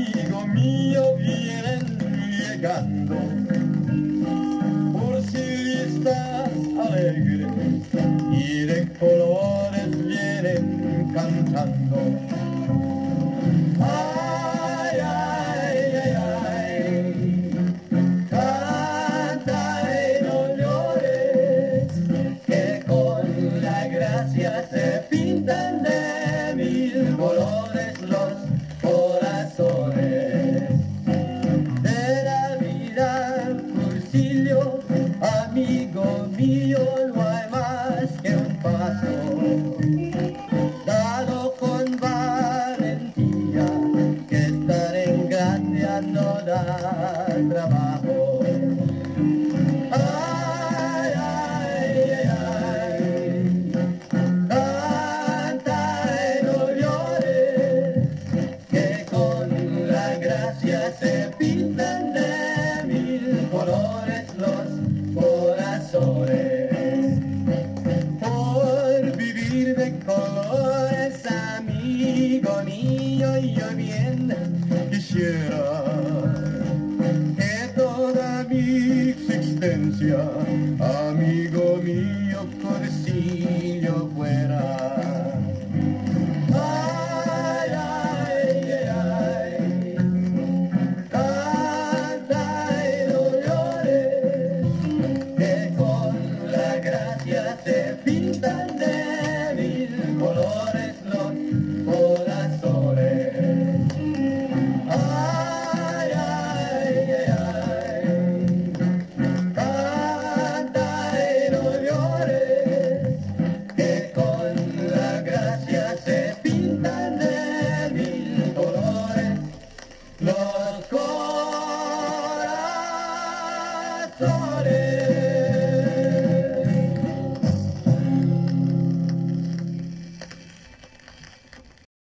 amigo mío vienen llegando. Por si vistas alegres y de colores vienen cantando. Ay, ay, ay, ay, canta y no llores, que con la gracia amigo mío, y yo bien quisiera que toda mi existencia, amigo mío, corcillo fuera. Ay, ay, ay, Canta y dolores, que con la gracia se pintan. started.